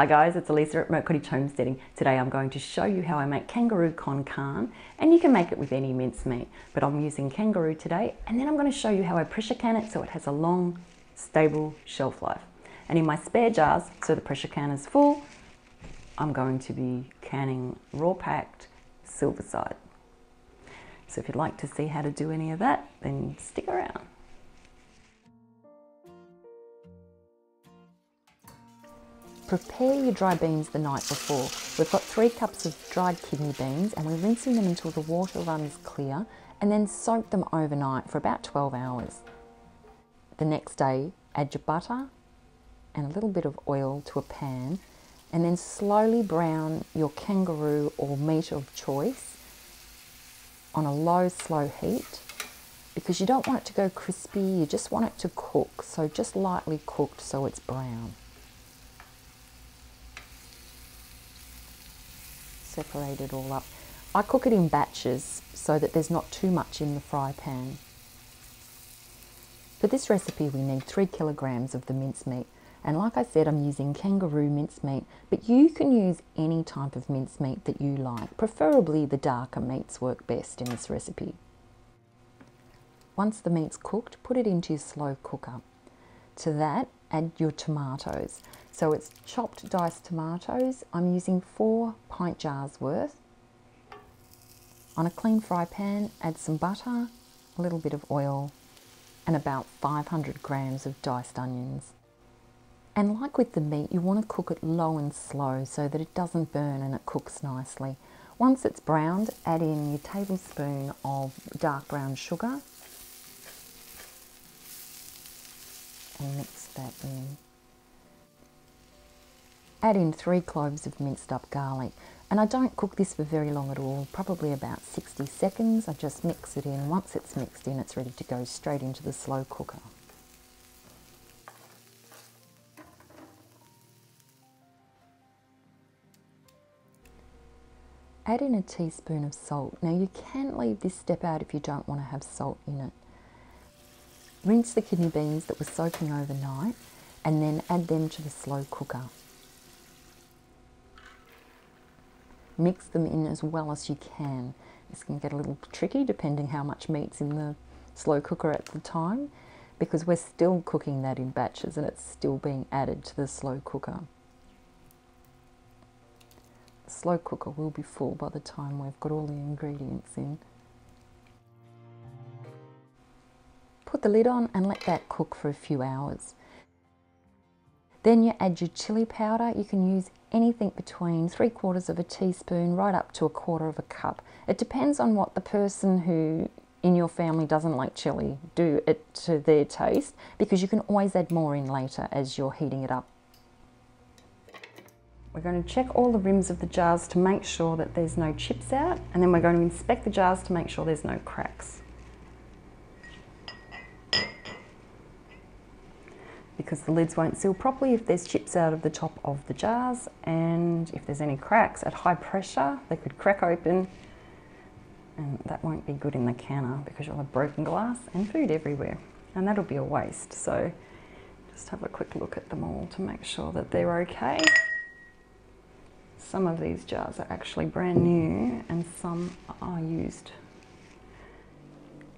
Hi guys, it's Elissa at Moat Cottage Homesteading. Today I'm going to show you how I make kangaroo con carne and you can make it with any mincemeat but I'm using kangaroo today and then I'm going to show you how I pressure can it so it has a long stable shelf life. And in my spare jars, so the pressure can is full, I'm going to be canning raw packed silverside. So if you'd like to see how to do any of that then stick around. Prepare your dry beans the night before. We've got three cups of dried kidney beans and we're rinsing them until the water runs clear and then soak them overnight for about 12 hours. The next day, add your butter and a little bit of oil to a pan and then slowly brown your kangaroo or meat of choice on a low, slow heat because you don't want it to go crispy, you just want it to cook, so just lightly cooked so it's brown. Separate it all up. I cook it in batches so that there's not too much in the fry pan. For this recipe we need 3 kilograms of the mincemeat and like I said I'm using kangaroo mincemeat but you can use any type of mincemeat that you like. Preferably the darker meats work best in this recipe. Once the meat's cooked put it into your slow cooker. To that add your tomatoes. So it's chopped diced tomatoes. I'm using four pint jars worth. On a clean fry pan, add some butter, a little bit of oil, and about 500 grams of diced onions. And like with the meat, you want to cook it low and slow so that it doesn't burn and it cooks nicely. Once it's browned, add in your tablespoon of dark brown sugar and mix that in. Add in three cloves of minced up garlic. And I don't cook this for very long at all, probably about 60 seconds. I just mix it in. Once it's mixed in, it's ready to go straight into the slow cooker. Add in a teaspoon of salt. Now you can leave this step out if you don't want to have salt in it. Rinse the kidney beans that were soaking overnight and then add them to the slow cooker. Mix them in as well as you can. This can get a little tricky depending how much meat's in the slow cooker at the time because we're still cooking that in batches and it's still being added to the slow cooker. The slow cooker will be full by the time we've got all the ingredients in. Put the lid on and let that cook for a few hours. Then you add your chili powder. You can use anything between three quarters of a teaspoon right up to a quarter of a cup. It depends on what the person who in your family doesn't like chili do it to their taste because you can always add more in later as you're heating it up. We're going to check all the rims of the jars to make sure that there's no chips out and then we're going to inspect the jars to make sure there's no cracks. Because the lids won't seal properly if there's chips out of the top of the jars and if there's any cracks at high pressure they could crack open and that won't be good in the canner because you'll have broken glass and food everywhere and that'll be a waste so just have a quick look at them all to make sure that they're okay. Some of these jars are actually brand new and some are used.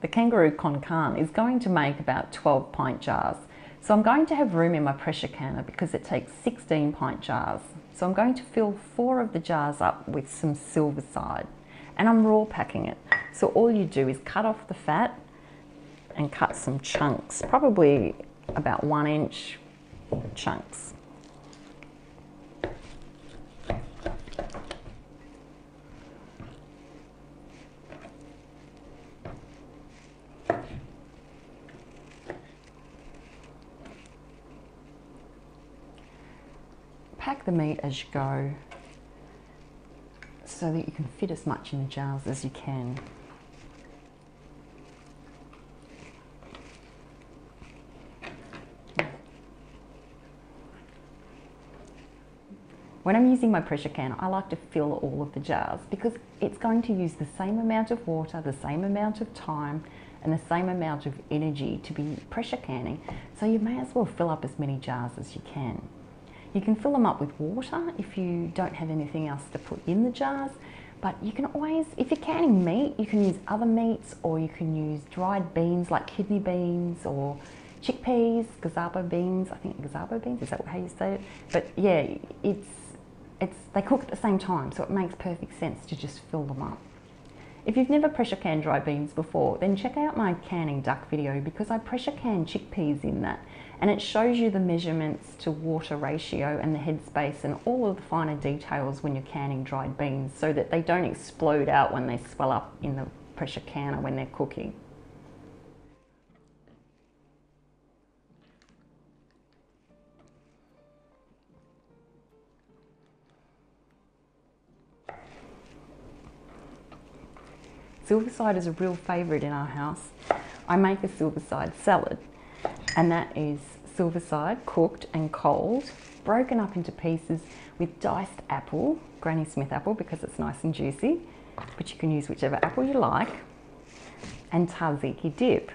The Kangaroo Con Carne is going to make about 12 pint jars so I'm going to have room in my pressure canner because it takes 16 pint jars. So I'm going to fill four of the jars up with some silverside and I'm raw packing it. So all you do is cut off the fat and cut some chunks, probably about one inch chunks. The meat as you go so that you can fit as much in the jars as you can. When I'm using my pressure can, I like to fill all of the jars because it's going to use the same amount of water, the same amount of time, and the same amount of energy to be pressure canning. So you may as well fill up as many jars as you can. You can fill them up with water if you don't have anything else to put in the jars. But you can always, if you're canning meat, you can use other meats or you can use dried beans like kidney beans or chickpeas, gazebo beans. I think gazebo beans, is that how you say it? But yeah, it's, it's, they cook at the same time, so it makes perfect sense to just fill them up. If you've never pressure canned dry beans before, then check out my canning duck video because I pressure can chickpeas in that and it shows you the measurements to water ratio and the headspace and all of the finer details when you're canning dried beans so that they don't explode out when they swell up in the pressure canner when they're cooking. Silverside is a real favourite in our house. I make a silverside salad and that is silverside cooked and cold, broken up into pieces with diced apple, Granny Smith apple because it's nice and juicy, but you can use whichever apple you like, and tzatziki dip,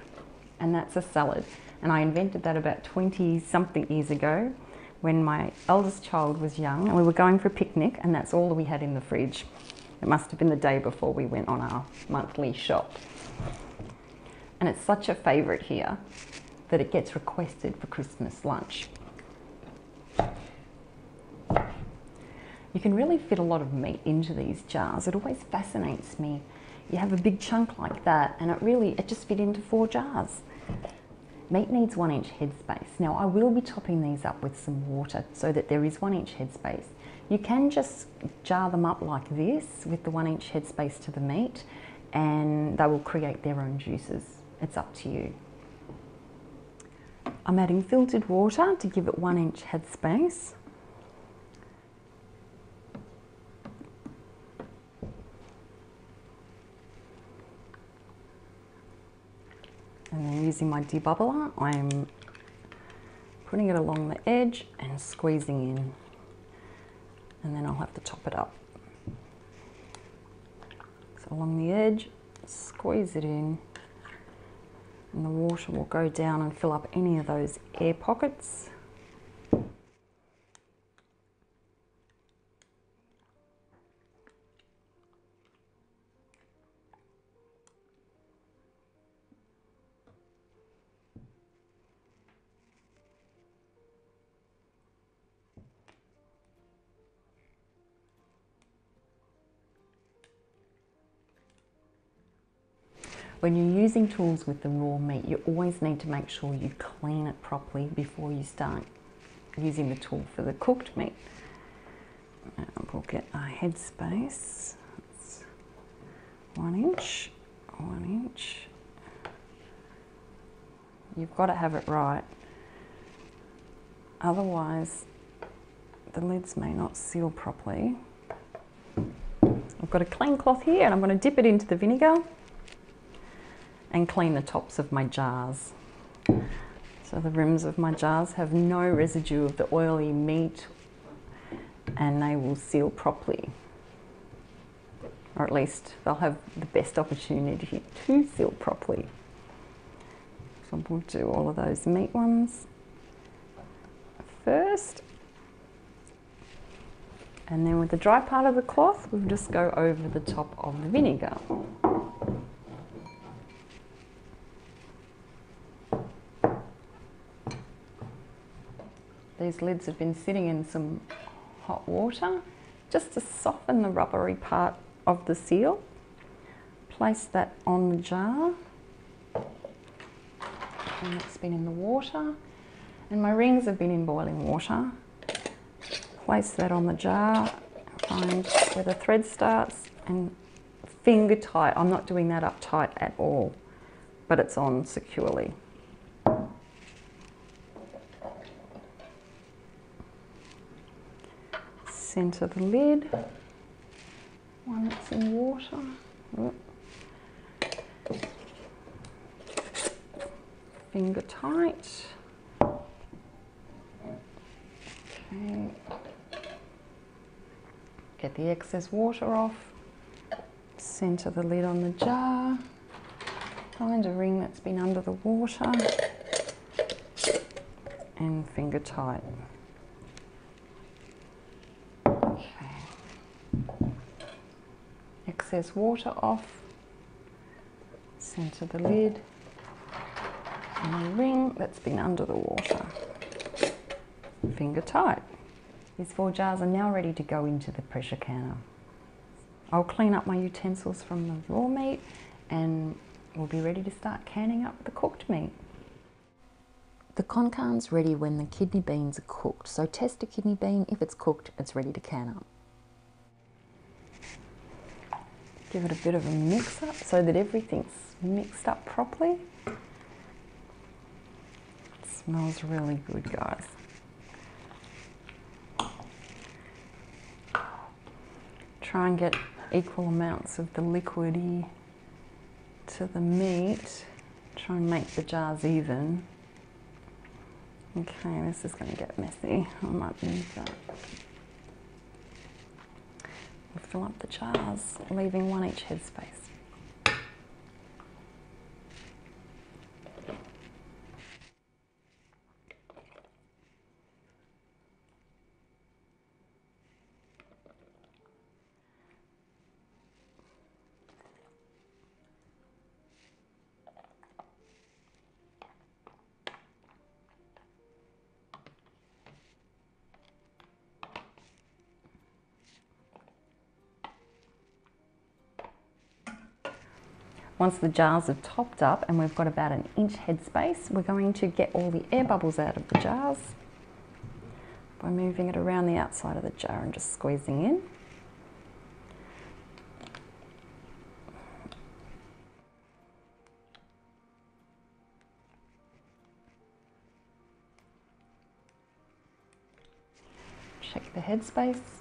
and that's a salad. And I invented that about 20 something years ago when my eldest child was young and we were going for a picnic and that's all we had in the fridge. It must have been the day before we went on our monthly shop. And it's such a favourite here that it gets requested for Christmas lunch. You can really fit a lot of meat into these jars. It always fascinates me. You have a big chunk like that and it really, it just fit into four jars. Meat needs one inch headspace. Now I will be topping these up with some water so that there is one inch headspace. You can just jar them up like this with the one inch headspace to the meat and they will create their own juices. It's up to you. I'm adding filtered water to give it one inch headspace. And then using my debubbler, I'm putting it along the edge and squeezing in. And then I'll have to top it up. So along the edge, squeeze it in and the water will go down and fill up any of those air pockets. When you're using tools with the raw meat, you always need to make sure you clean it properly before you start using the tool for the cooked meat. We'll get our headspace. It's one inch, one inch. You've got to have it right. Otherwise, the lids may not seal properly. I've got a clean cloth here and I'm going to dip it into the vinegar and clean the tops of my jars. So the rims of my jars have no residue of the oily meat and they will seal properly. Or at least they'll have the best opportunity to seal properly. So we'll do all of those meat ones first. And then with the dry part of the cloth, we'll just go over the top of the vinegar. These lids have been sitting in some hot water just to soften the rubbery part of the seal. Place that on the jar and it's been in the water and my rings have been in boiling water. Place that on the jar, find where the thread starts and finger tight. I'm not doing that up tight at all, but it's on securely. Centre the lid, one that's in water. Finger tight. Okay. Get the excess water off. Centre the lid on the jar. Find a ring that's been under the water. And finger tight. Excess water off, centre the lid, and a ring that's been under the water. Finger tight. These four jars are now ready to go into the pressure canner. I'll clean up my utensils from the raw meat and we'll be ready to start canning up the cooked meat. The con carne's ready when the kidney beans are cooked, so test a kidney bean. If it's cooked, it's ready to can up. Give it a bit of a mix up so that everything's mixed up properly. It smells really good, guys. Try and get equal amounts of the liquidy to the meat. Try and make the jars even. Okay, this is going to get messy. I might move that. Fill up the jars, leaving one each headspace. Once the jars have topped up and we've got about an inch headspace, we're going to get all the air bubbles out of the jars by moving it around the outside of the jar and just squeezing in. Check the headspace.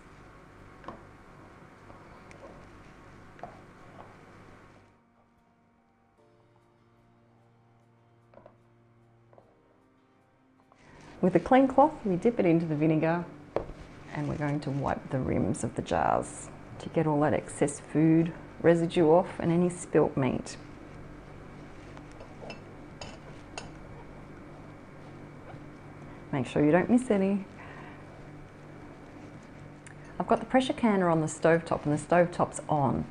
With a clean cloth, we dip it into the vinegar and we're going to wipe the rims of the jars to get all that excess food residue off and any spilt meat. Make sure you don't miss any. I've got the pressure canner on the stove top and the stove top's on.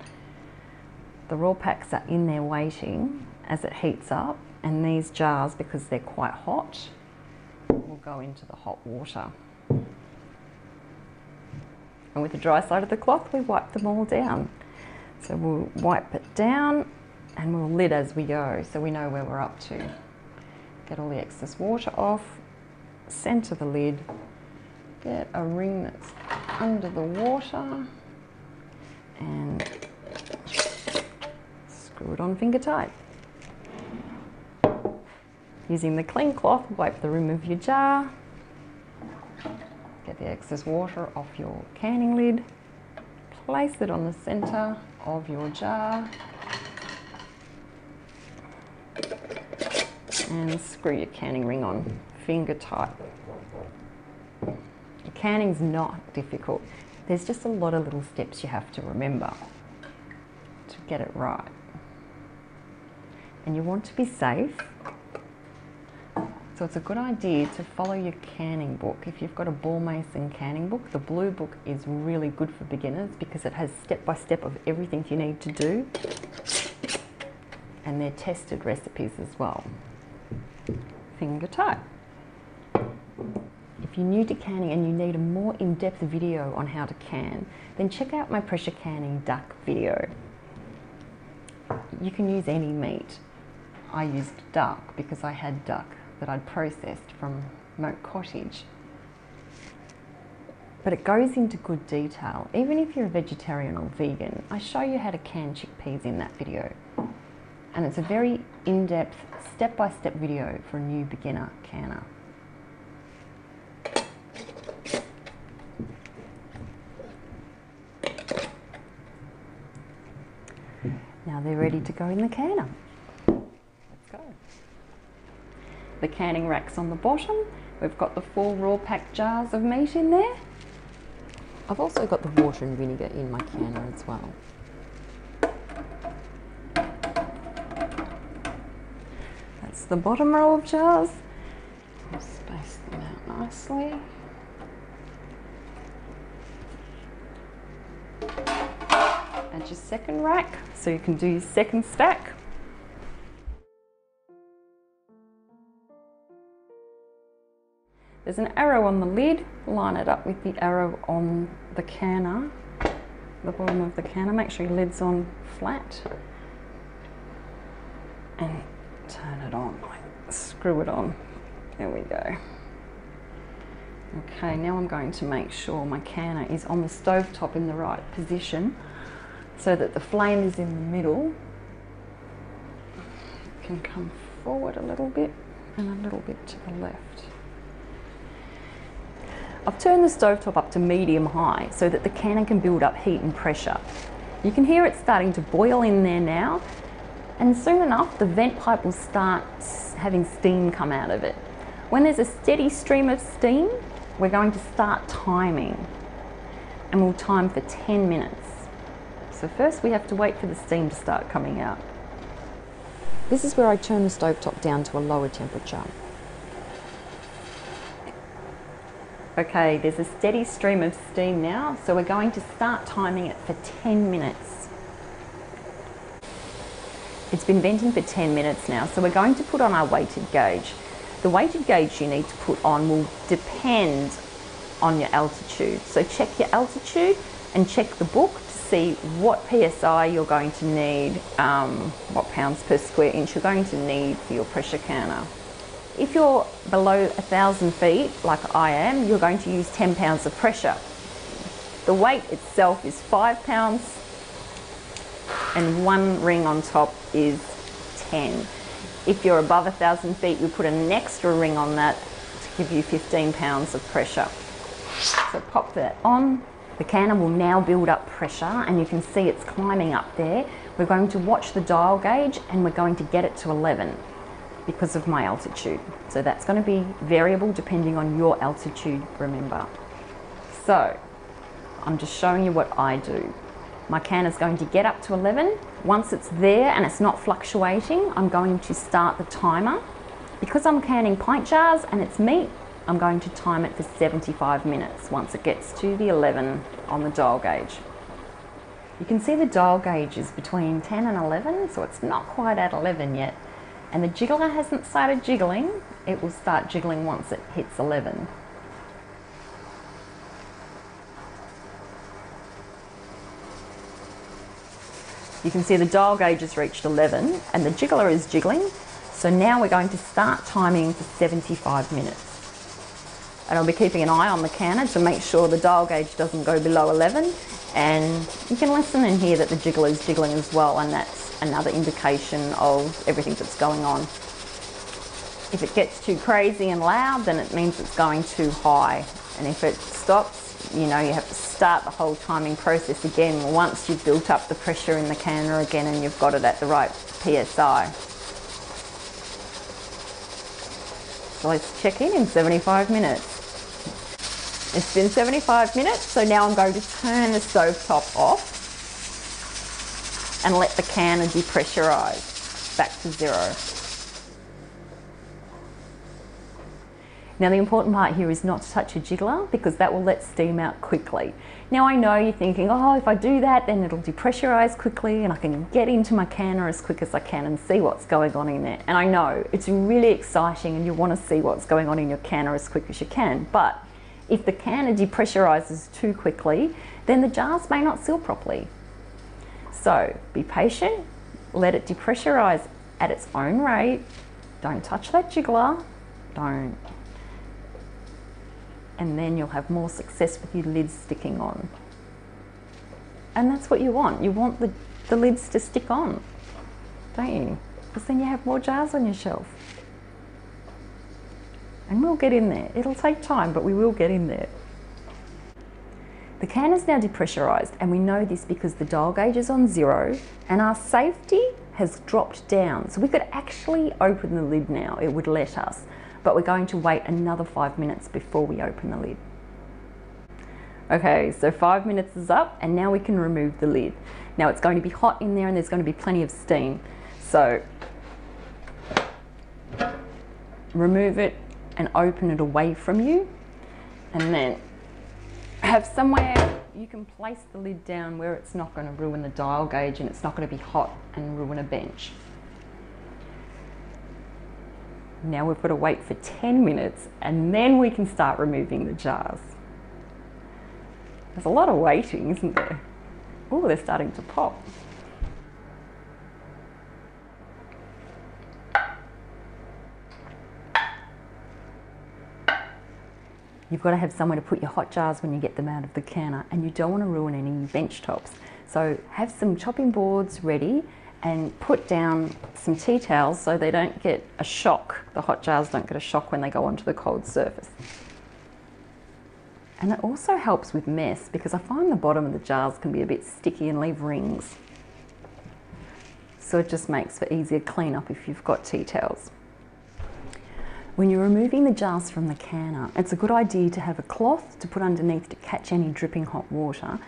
The raw packs are in there waiting as it heats up and these jars, because they're quite hot, will go into the hot water. And with the dry side of the cloth, we wipe them all down. So we'll wipe it down and we'll lid as we go so we know where we're up to. Get all the excess water off, center the lid, get a ring that's under the water and screw it on finger tight. Using the clean cloth, wipe the rim of your jar. Get the excess water off your canning lid. Place it on the center of your jar. And screw your canning ring on, finger tight. Canning's not difficult. There's just a lot of little steps you have to remember to get it right. And you want to be safe so it's a good idea to follow your canning book. If you've got a ball mason canning book, the blue book is really good for beginners because it has step by step of everything you need to do. And they're tested recipes as well. Finger tight. If you're new to canning and you need a more in-depth video on how to can, then check out my pressure canning duck video. You can use any meat. I used duck because I had duck that I'd processed from Moat Cottage. But it goes into good detail. Even if you're a vegetarian or vegan, I show you how to can chickpeas in that video. And it's a very in-depth, step-by-step video for a new beginner canner. Now they're ready to go in the canner the canning racks on the bottom. We've got the four raw packed jars of meat in there. I've also got the water and vinegar in my canner as well. That's the bottom row of jars. I'll space them out nicely. Add your second rack so you can do your second stack. There's an arrow on the lid, line it up with the arrow on the canner, the bottom of the canner. Make sure your lid's on flat and turn it on, screw it on. There we go. Okay, now I'm going to make sure my canner is on the stove top in the right position so that the flame is in the middle. can come forward a little bit and a little bit to the left. I've turned the stove top up to medium high so that the canner can build up heat and pressure. You can hear it starting to boil in there now and soon enough the vent pipe will start having steam come out of it. When there's a steady stream of steam, we're going to start timing and we'll time for 10 minutes. So first we have to wait for the steam to start coming out. This is where I turn the stove top down to a lower temperature. Okay, there's a steady stream of steam now, so we're going to start timing it for 10 minutes. It's been venting for 10 minutes now, so we're going to put on our weighted gauge. The weighted gauge you need to put on will depend on your altitude. So check your altitude and check the book to see what PSI you're going to need, um, what pounds per square inch you're going to need for your pressure canner. If you're below a thousand feet, like I am, you're going to use 10 pounds of pressure. The weight itself is five pounds and one ring on top is 10. If you're above a thousand feet, you put an extra ring on that to give you 15 pounds of pressure. So pop that on. The cannon will now build up pressure and you can see it's climbing up there. We're going to watch the dial gauge and we're going to get it to 11 because of my altitude. So that's going to be variable depending on your altitude, remember. So I'm just showing you what I do. My can is going to get up to 11. Once it's there and it's not fluctuating, I'm going to start the timer. Because I'm canning pint jars and it's meat, I'm going to time it for 75 minutes once it gets to the 11 on the dial gauge. You can see the dial gauge is between 10 and 11, so it's not quite at 11 yet and the jiggler hasn't started jiggling, it will start jiggling once it hits 11. You can see the dial gauge has reached 11 and the jiggler is jiggling. So now we're going to start timing for 75 minutes. And I'll be keeping an eye on the counter to make sure the dial gauge doesn't go below 11. And you can listen and hear that the jiggler is jiggling as well and that's another indication of everything that's going on. If it gets too crazy and loud, then it means it's going too high. And if it stops, you know, you have to start the whole timing process again once you've built up the pressure in the canner again and you've got it at the right PSI. So let's check in in 75 minutes. It's been 75 minutes, so now I'm going to turn the stove top off and let the canner depressurize back to zero. Now the important part here is not to touch a jiggler because that will let steam out quickly. Now I know you're thinking, oh, if I do that, then it'll depressurize quickly and I can get into my canner as quick as I can and see what's going on in there. And I know it's really exciting and you want to see what's going on in your canner as quick as you can. But if the canner depressurizes too quickly, then the jars may not seal properly. So be patient, let it depressurize at its own rate. Don't touch that jiggler, don't. And then you'll have more success with your lids sticking on. And that's what you want. You want the, the lids to stick on, don't you? Because then you have more jars on your shelf. And we'll get in there. It'll take time, but we will get in there. The can is now depressurised and we know this because the dial gauge is on zero and our safety has dropped down. So we could actually open the lid now, it would let us, but we're going to wait another five minutes before we open the lid. Okay, so five minutes is up and now we can remove the lid. Now it's going to be hot in there and there's going to be plenty of steam. So remove it and open it away from you and then have somewhere you can place the lid down where it's not going to ruin the dial gauge and it's not going to be hot and ruin a bench. Now we've got to wait for 10 minutes and then we can start removing the jars. There's a lot of waiting, isn't there? Oh, they're starting to pop. You've got to have somewhere to put your hot jars when you get them out of the canner and you don't want to ruin any bench tops. So have some chopping boards ready and put down some tea towels so they don't get a shock. The hot jars don't get a shock when they go onto the cold surface. And it also helps with mess because I find the bottom of the jars can be a bit sticky and leave rings. So it just makes for easier cleanup if you've got tea towels. When you're removing the jars from the canner, it's a good idea to have a cloth to put underneath to catch any dripping hot water.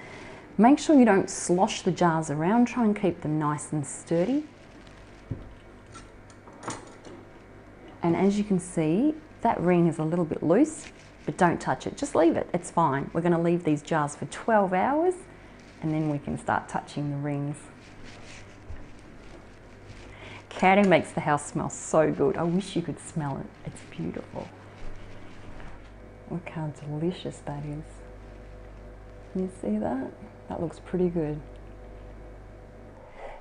Make sure you don't slosh the jars around, try and keep them nice and sturdy. And as you can see, that ring is a little bit loose, but don't touch it, just leave it, it's fine. We're gonna leave these jars for 12 hours and then we can start touching the rings. Canning makes the house smell so good. I wish you could smell it. It's beautiful. Look how delicious that is. Can you see that? That looks pretty good.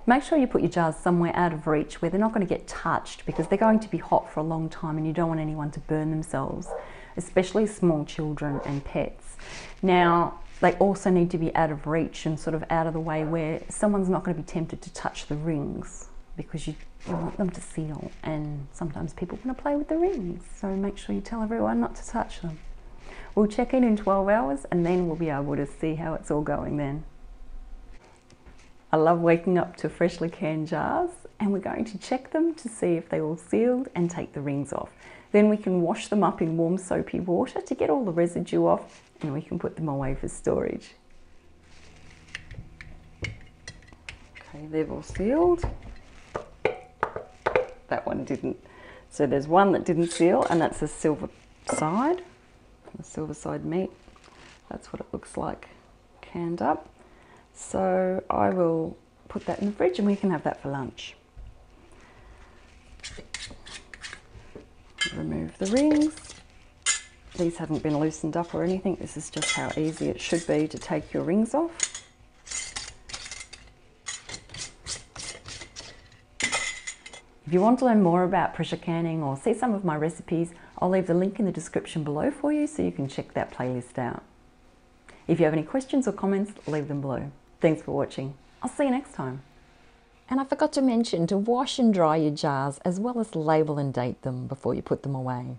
Make sure you put your jars somewhere out of reach where they're not going to get touched because they're going to be hot for a long time and you don't want anyone to burn themselves, especially small children and pets. Now, they also need to be out of reach and sort of out of the way where someone's not going to be tempted to touch the rings because you, you want them to seal and sometimes people want to play with the rings so make sure you tell everyone not to touch them. We'll check in in 12 hours and then we'll be able to see how it's all going then. I love waking up to freshly canned jars and we're going to check them to see if they all sealed and take the rings off. Then we can wash them up in warm soapy water to get all the residue off and we can put them away for storage. Okay, they've all sealed that one didn't. So there's one that didn't seal and that's the silver side, the silver side meat. That's what it looks like canned up. So I will put that in the fridge and we can have that for lunch. Remove the rings. These haven't been loosened up or anything. This is just how easy it should be to take your rings off. If you want to learn more about pressure canning or see some of my recipes, I'll leave the link in the description below for you so you can check that playlist out. If you have any questions or comments, leave them below. Thanks for watching. I'll see you next time. And I forgot to mention to wash and dry your jars as well as label and date them before you put them away.